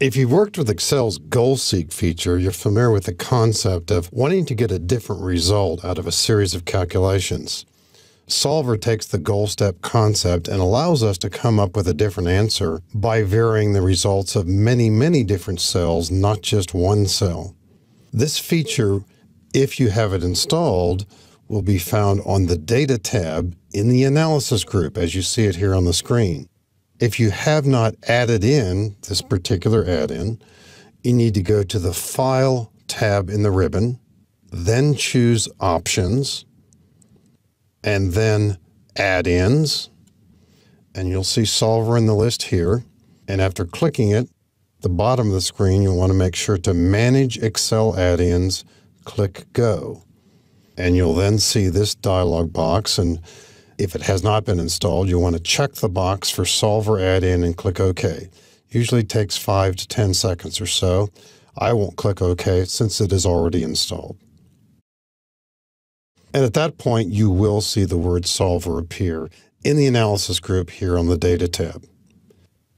If you've worked with Excel's Goal Seek feature, you're familiar with the concept of wanting to get a different result out of a series of calculations. Solver takes the Goal Seek concept and allows us to come up with a different answer by varying the results of many, many different cells, not just one cell. This feature, if you have it installed, will be found on the Data tab in the Analysis group, as you see it here on the screen. If you have not added in this particular add-in, you need to go to the File tab in the ribbon, then choose Options, and then Add-ins, and you'll see Solver in the list here. And after clicking it, the bottom of the screen, you'll want to make sure to Manage Excel Add-ins, click Go. And you'll then see this dialog box, and if it has not been installed, you'll want to check the box for Solver add-in and click OK. Usually takes 5 to 10 seconds or so. I won't click OK since it is already installed. And at that point, you will see the word Solver appear in the Analysis group here on the Data tab.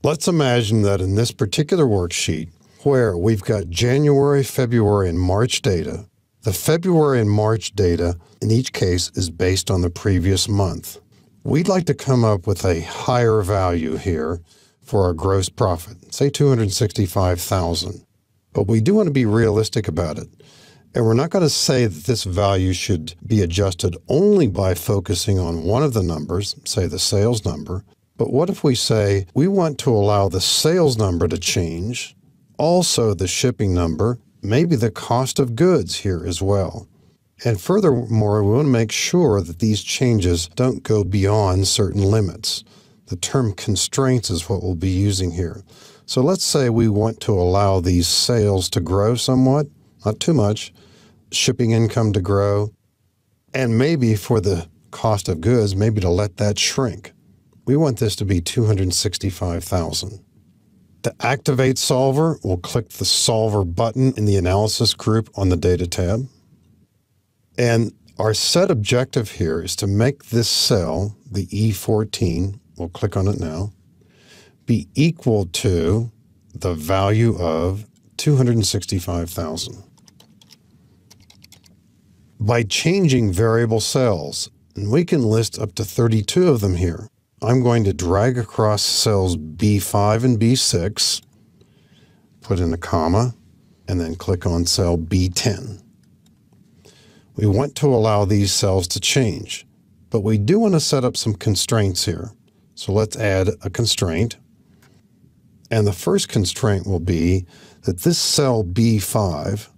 Let's imagine that in this particular worksheet, where we've got January, February, and March data, the February and March data in each case is based on the previous month. We'd like to come up with a higher value here for our gross profit, say 265,000. But we do want to be realistic about it. And we're not going to say that this value should be adjusted only by focusing on one of the numbers, say the sales number. But what if we say we want to allow the sales number to change, also the shipping number, maybe the cost of goods here as well. And furthermore, we want to make sure that these changes don't go beyond certain limits. The term constraints is what we'll be using here. So let's say we want to allow these sales to grow somewhat, not too much, shipping income to grow, and maybe for the cost of goods, maybe to let that shrink. We want this to be 265,000. To activate Solver, we'll click the Solver button in the Analysis group on the Data tab. And our set objective here is to make this cell, the E14, we'll click on it now, be equal to the value of 265,000. By changing variable cells, and we can list up to 32 of them here, I'm going to drag across cells B5 and B6, put in a comma, and then click on cell B10. We want to allow these cells to change, but we do want to set up some constraints here. So let's add a constraint. And the first constraint will be that this cell B5,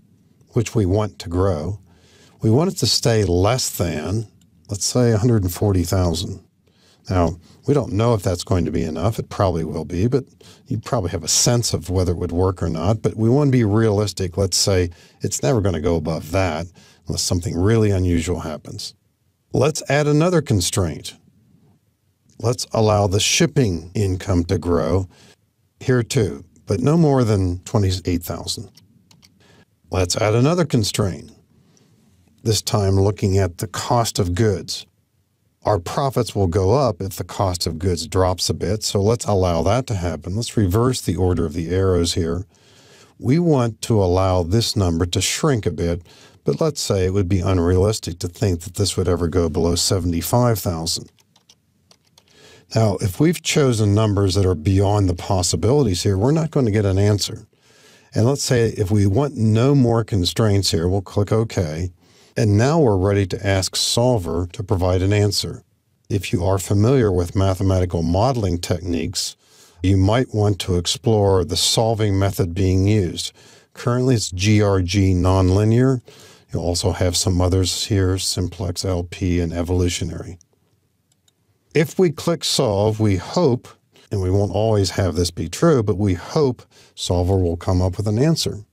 which we want to grow, we want it to stay less than, let's say 140,000. Now, we don't know if that's going to be enough. It probably will be, but you probably have a sense of whether it would work or not. But we want to be realistic. Let's say it's never going to go above that unless something really unusual happens. Let's add another constraint. Let's allow the shipping income to grow here too, but no more than 28,000. Let's add another constraint. This time looking at the cost of goods our profits will go up if the cost of goods drops a bit. So let's allow that to happen. Let's reverse the order of the arrows here. We want to allow this number to shrink a bit, but let's say it would be unrealistic to think that this would ever go below 75,000. Now, if we've chosen numbers that are beyond the possibilities here, we're not going to get an answer. And let's say if we want no more constraints here, we'll click OK. And now we're ready to ask Solver to provide an answer. If you are familiar with mathematical modeling techniques, you might want to explore the solving method being used. Currently, it's GRG nonlinear. You'll also have some others here, simplex LP and evolutionary. If we click solve, we hope, and we won't always have this be true, but we hope Solver will come up with an answer.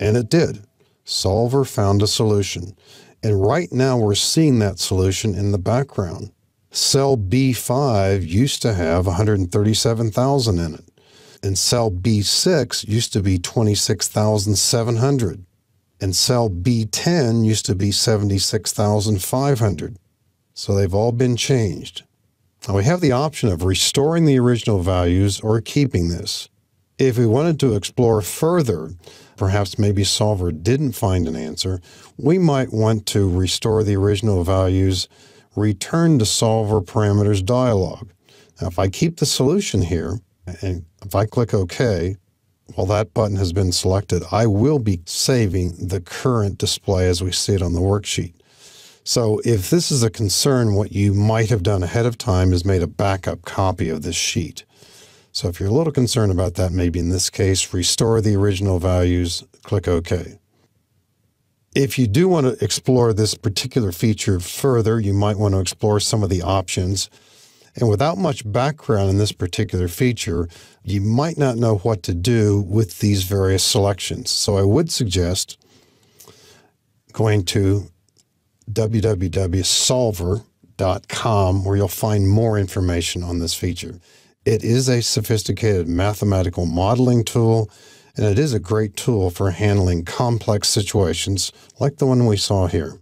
And it did. Solver found a solution. And right now we're seeing that solution in the background. Cell B5 used to have 137,000 in it. And cell B6 used to be 26,700. And cell B10 used to be 76,500. So they've all been changed. Now we have the option of restoring the original values or keeping this. If we wanted to explore further, perhaps maybe Solver didn't find an answer, we might want to restore the original values, return to Solver parameters dialog. Now, if I keep the solution here, and if I click OK, while that button has been selected, I will be saving the current display as we see it on the worksheet. So if this is a concern, what you might have done ahead of time is made a backup copy of this sheet. So if you're a little concerned about that, maybe in this case, restore the original values, click OK. If you do want to explore this particular feature further, you might want to explore some of the options. And without much background in this particular feature, you might not know what to do with these various selections. So I would suggest going to www.solver.com where you'll find more information on this feature. It is a sophisticated mathematical modeling tool, and it is a great tool for handling complex situations like the one we saw here.